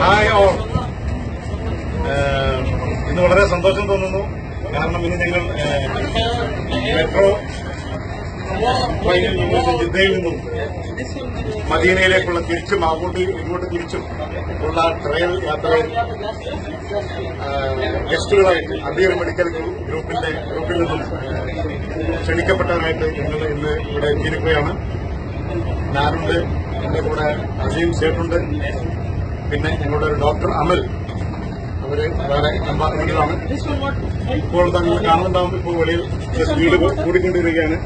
Hi all ഇന്ന് വളരെ സന്തോഷം തോന്നുന്നു. കാരണം ഇന്ന് ഞങ്ങൾ മെട്രോ ജിദ്ദയിൽ നിന്നും മദീനയിലേക്കുള്ള തിരിച്ചും അങ്ങോട്ട് ഇങ്ങോട്ട് തിരിച്ചും ഉള്ള ട്രെയിൻ യാത്രയിൽ ഗസ്റ്റുകളായിട്ട് അബീർ മെഡിക്കൽ ഗ്രൂപ്പിന്റെ ഗ്രൂപ്പിൽ നിന്നും ക്ഷണിക്കപ്പെട്ടവരായിട്ട് ഞങ്ങൾ ഇന്ന് ഇവിടെ എത്തിയിരിക്കുകയാണ്. ഞാനുണ്ട് എന്റെ കൂടെ അസീം സേട്ടുണ്ട് പിന്നെ ഞങ്ങളുടെ ഒരു ഡോക്ടർ അമൽ. അവർ വേറെ കമ്പാർട്ട്മെന്റിലാണ് ഇപ്പോൾ തന്നെ കാണുന്നുണ്ടാവും ഇപ്പോൾ വെളിയിൽ സ്പീഡ് കൂടിക്കൊണ്ടിരിക്കുകയാണ്.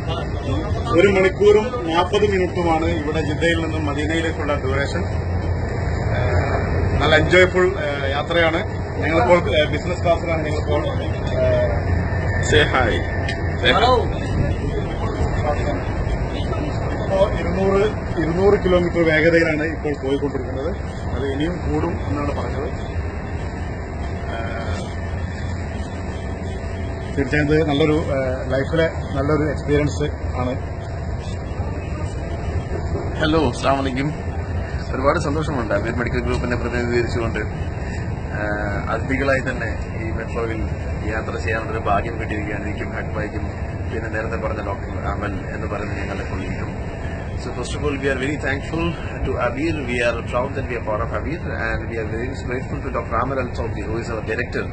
ഒരു മണിക്കൂറും നാൽപ്പത് മിനിറ്റുമാണ് ഇവിടെ ജിദ്ദയിൽ നിന്നും മദീനയിലേക്കുള്ള ഡ്യൂറേഷൻ നല്ല എൻജോയ്ഫുൾ യാത്രയാണ്. ഞങ്ങളിപ്പോൾ ബിസിനസ് ക്ലാസ്സിലാണ് ഞങ്ങളിപ്പോൾ. ഇരുന്നൂറ് ഇരുന്നൂറ് കിലോമീറ്റർ വേഗതയിലാണ് ഇപ്പോൾ പോയിക്കൊണ്ടിരിക്കുന്നത്. അത് ഇനിയും കൂടും എന്നാണ് പറഞ്ഞത്. തീർച്ചയായും നല്ലൊരു ലൈഫിലെ നല്ലൊരു എക്സ്പീരിയൻസ് ആണ്. ഹലോ അസ്സാം വലൈക്കും ഒരുപാട് സന്തോഷമുണ്ട് അബീർ മെഡിക്കൽ ഗ്രൂപ്പിനെ പ്രതിനിധീകരിച്ചുകൊണ്ട്. അതിഥികളായി തന്നെ ഈ മെട്രോയിൽ യാത്ര ചെയ്യാനുള്ളൊരു ഭാഗ്യം കിട്ടിയിരിക്കുകയാണ്. എനിക്കും ഹക്ബായിക്കും പിന്നെ നേരത്തെ പറഞ്ഞ ഡോക്ടർ അമൽ എന്ന് പറയുന്ന ഞങ്ങളുടെ കൊള്ളീഗും So first of all, we are very thankful to Abir. We are proud that we are part of Abir, and we are very grateful to Dr. Amar Al Chowdhury, who is our director,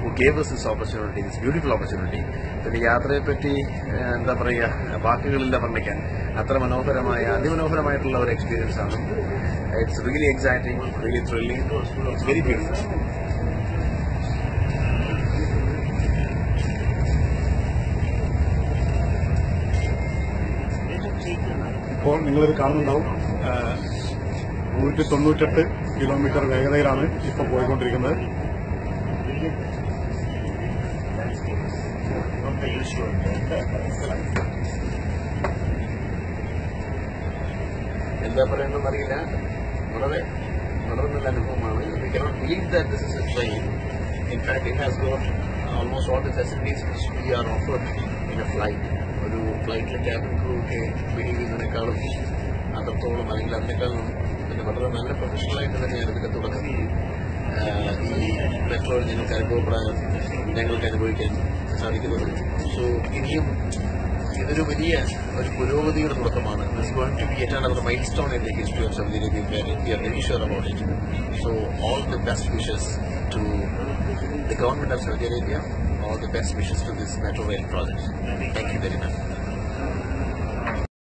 who gave us this opportunity, this beautiful opportunity. പിന്നെ യാത്രയെ പറ്റി ഏഹ്, എന്താ പറയുക വാക്കുകളില്ല വർണിക്കാൻ അത്ര മനോഹരമായ അതിമനോഹരമായിട്ടുള്ള ഒരു experience ആണ് it's really exciting really thrilling it's very beautiful ഇപ്പോൾ നിങ്ങളിത് കാണുന്നുണ്ടാവും. നൂറ്റി തൊണ്ണൂറ്റെട്ട് കിലോമീറ്റർ വേഗതയിലാണ് ഇപ്പോൾ പോയിക്കൊണ്ടിരിക്കുന്നത്. എന്താ പറയേണ്ടതെന്ന് അറിയില്ല. വളരെ വളരെ നല്ല അനുഭവമാണ്. We cannot that train it has almost all the facilities we are offered in a flight ഒരു ഫ്ലൈറ്റിലെ ക്യാബിൻ ക്രൂ ഒക്കെ ബിലീവ് ചെയ്യുന്നതിനേക്കാളും അത്രത്തോളം അല്ലെങ്കിൽ അതിനേക്കാളും പിന്നെ വളരെ നല്ല പ്രൊഫഷണലായിട്ട് തന്നെയാണ് ഇതിന്റെ തുടക്കം ഈ മെട്രോയിൽ ഞങ്ങൾക്ക് അനുഭവപ്പെടാൻ ഞങ്ങൾക്ക് അനുഭവിക്കാൻ സാധിക്കുന്നത് സോ ഇനിയും ഇതൊരു വലിയ ഒരു പുരോഗതിയുടെ തുടക്കമാണ് this going to be at another milestone in the history of Saudi Arabia we are very sure about it so all the best wishes to the government of Saudi Arabia all the best wishes to this metro rail project thank you very much